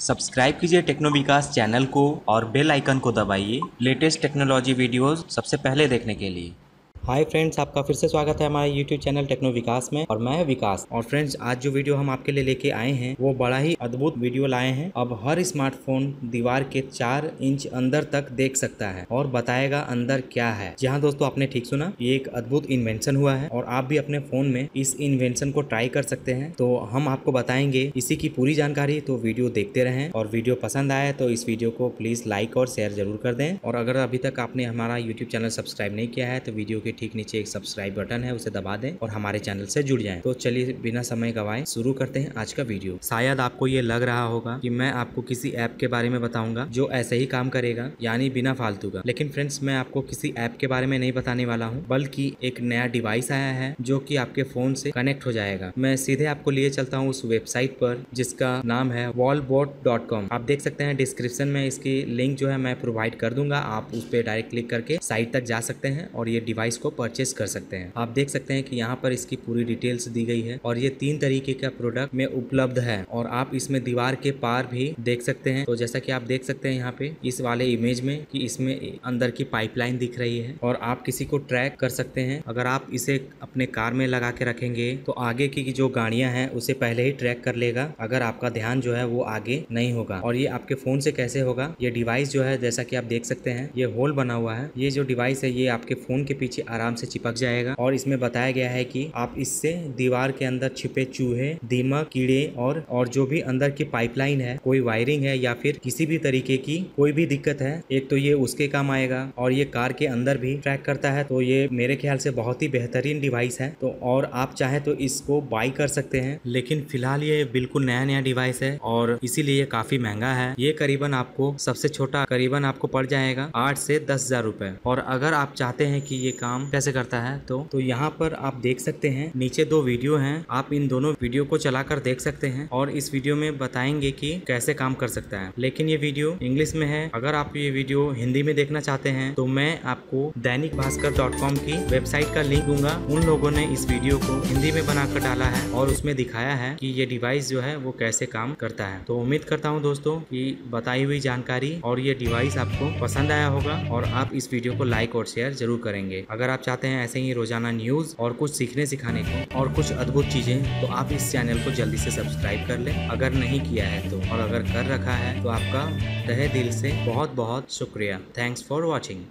Subscribe कीजिए techno विकास channel को और बेल आइकन को दबाइए लेटेस्ट टेक्नोलॉजी वीडियोस सबसे पहले देखने के लिए। हाय फ्रेंड्स, आपका फिर से स्वागत है हमारे यूट्यूब चैनल टेक्नो विकास में और मैं विकास। और फ्रेंड्स, आज जो वीडियो हम आपके लिए लेके आए हैं, वो बड़ा ही अद्भुत वीडियो लाए हैं। अब हर स्मार्टफ़ोन दीवार के चार इंच अंदर तक देख सकता है और बताएगा अंदर क्या है। जहाँ दोस्तों, आपने ठीक सुना, ये एक अद्भुत इन्वेंशन हुआ है और आप भी अपने फ़ोन में इस इन्वेंशन को ट्राई कर सकते हैं। तो हम आपको बताएँगे इसी की पूरी जानकारी तो वीडियो देखते रहें और वीडियो पसंद आए तो इस वीडियो को प्लीज़ लाइक और शेयर ज़रूर कर दें। और अगर अभी तक आपने हमारा यूट्यूब चैनल सब्सक्राइब नहीं किया है तो वीडियो के ठीक नीचे एक सब्सक्राइब बटन है, उसे दबा दें और हमारे चैनल से जुड़ जाएँ। तो चलिए बिना समय गवाए शुरू करते हैं आज का वीडियो शायद आपको ये लग रहा होगा कि मैं आपको किसी ऐप के बारे में बताऊँगा जो ऐसे ही काम करेगा, यानी बिना फालतू का लेकिन फ्रेंड्स मैं आपको किसी ऐप के बारे में नहीं बताने वाला हूँ, बल्कि एक नया डिवाइस आया है जो की आपके फ़ोन से कनेक्ट हो जाएगा। मैं सीधे आपको लिए चलता हूँ उस वेबसाइट पर, जिसका नाम है wallbot.com आप देख सकते हैं डिस्क्रिप्शन में इसकी लिंक जो है मैं प्रोवाइड कर दूँगा। आप उस पर डायरेक्ट क्लिक करके साइट तक जा सकते हैं और ये डिवाइस को परचेज परचेस कर सकते हैं। आप देख सकते हैं कि यहाँ पर इसकी पूरी डिटेल्स दी गई है और ये तीन तरीके का प्रोडक्ट में उपलब्ध है और आप इसमें दीवार के पार भी देख सकते हैं। तो जैसा कि आप देख सकते हैं यहाँ पे इस वाले इमेज में कि इसमें अंदर की पाइपलाइन दिख रही है और आप किसी को ट्रैक कर सकते हैं। अगर आप इसे अपने कार में लगा के रखेंगे तो आगे की जो गाड़ियाँ हैं उसे पहले ही ट्रैक कर लेगा। अगर आपका ध्यान जो है वो आगे नहीं होगा और ये आपके फ़ोन से कैसे होगा? ये डिवाइस जो है, जैसा कि आप देख सकते हैं, ये होल बना हुआ है। ये जो डिवाइस है, ये आपके फ़ोन के पीछे आराम से चिपक जाएगा। और इसमें बताया गया है कि आप इससे दीवार के अंदर छिपे चूहे, दीमक, कीड़े और और जो भी अंदर की पाइपलाइन है, कोई वायरिंग है या फिर किसी भी तरीके की कोई भी दिक्कत है, एक तो ये उसके काम आएगा और ये कार के अंदर भी ट्रैक करता है। तो ये मेरे ख्याल से बहुत ही बेहतरीन डिवाइस है। तो और आप चाहे तो इसको बाई कर सकते हैं, लेकिन फ़िलहाल ये बिल्कुल नया नया डिवाइस है और इसीलिए ये काफ़ी महँगा है। ये करीबन आपको, सबसे छोटा करीबन आपको पड़ जाएगा आठ से दस हज़ार रूपए। और अगर आप चाहते हैं कि ये काम कैसे करता है तो? तो यहाँ पर आप देख सकते हैं, नीचे दो वीडियो हैं, आप इन दोनों वीडियो को चलाकर देख सकते हैं और इस वीडियो में बताएँगे कि कैसे काम कर सकता है। लेकिन ये वीडियो इंग्लिश में है, अगर आप ये वीडियो हिंदी में देखना चाहते हैं तो मैं आपको दैनिक भास्कर डॉट कॉम की वेबसाइट का लिंक दूँगा। उन लोगों ने इस वीडियो को हिंदी में बनाकर डाला है और उसमें दिखाया है कि ये डिवाइस जो है, वो कैसे काम करता है। तो उम्मीद करता हूँ दोस्तों की बताई हुई जानकारी और ये डिवाइस आपको पसंद आया होगा और आप इस वीडियो को लाइक और शेयर ज़रूर करेंगे। अगर आप चाहते हैं ऐसे ही रोज़ाना न्यूज़ और कुछ सीखने सिखाने को और कुछ अद्भुत चीज़ें तो आप इस चैनल को जल्दी से सब्सक्राइब कर ले। अगर नहीं किया है तो और अगर कर रखा है तो आपका तहे दिल से बहुत बहुत शुक्रिया। Thanks for watching